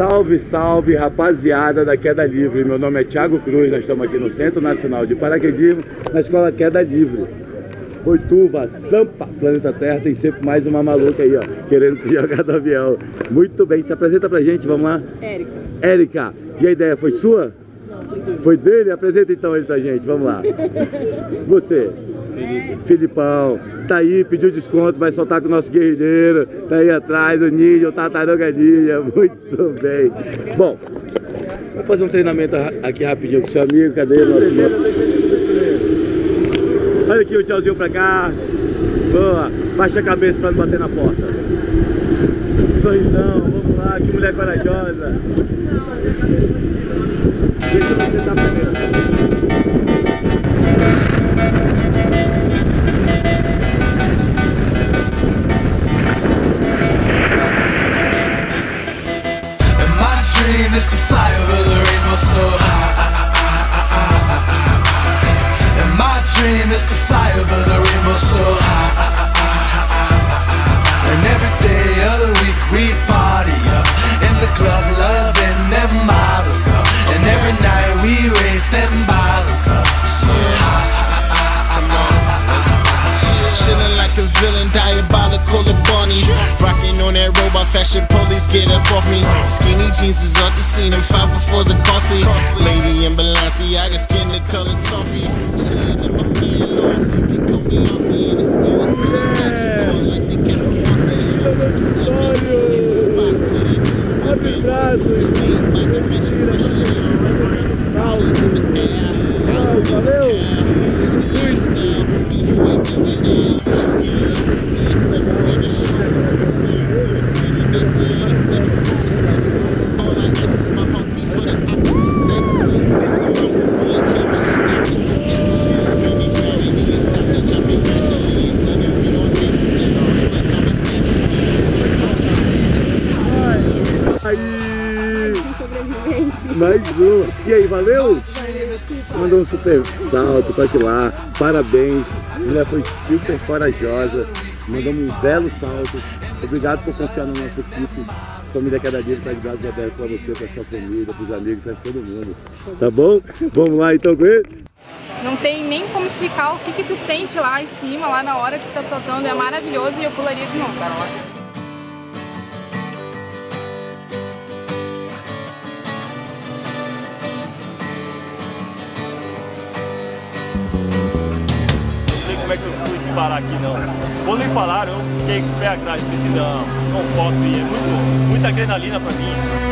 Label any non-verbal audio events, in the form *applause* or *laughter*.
Salve, salve, rapaziada da Queda Livre. Meu nome é Thiago Cruz, nós estamos aqui no Centro Nacional de Paraquedismo, na Escola Queda Livre. Boituva, Sampa, Planeta Terra, tem sempre mais uma maluca aí, ó, querendo se *laughs* jogar do avião. Muito bem, se apresenta pra gente, vamos lá. Érica. Érica, e a ideia foi sua? Foi dele? Apresenta então ele pra gente, vamos lá. *laughs* Você? Filipão, tá aí, pediu desconto, vai soltar com o nosso guerrilheiro, tá aí atrás, o Ninja, o Tartaruga Ninja, *laughs* muito bem. Bom, vamos fazer um treinamento aqui rapidinho com seu amigo, cadê o nosso... Olha aqui o tchauzinho pra cá. Boa, baixa a cabeça pra não bater na porta. Sorrisão, vamos lá, que mulher corajosa. Deixa você estar primeiro. Dream to fly over the rainbow so high. And my dream is to fly over the rainbow so high. And every day of the week we party up in the club, loving them models up. And every night we raise them bottles villain, diabolical and bunny. Rocking on that robot fashion, police get up off me. Skinny jeans is off the scene, and five befores are costly. Lady in Balenciaga, skin the color toffee. Chillin' in my man, Lord, you call me lovely in the sun. See the next door, like the cat from Marseille. I'm so slippin', in the spot with a new ribbon. Speed by the fish, fresher than reverend. Dollars in the air, Mais um. E aí, valeu? Mandou um super salto, ir lá. Parabéns. A mulher foi super corajosa. Mandamos um belo salto. Obrigado por confiar na nossa equipe. Família Cada Dia está de braços abertos para você, para sua família, para os amigos, para todo mundo. Tá bom? Vamos lá então com ele? Não tem nem como explicar o que, que tu sente lá em cima, lá na hora que tu tá soltando. É maravilhoso e eu pularia de novo. Não fui disparar aqui não. Quando me falaram, eu fiquei com o pé atrás, pensei, não, não posso ir, é muito, muita adrenalina pra mim.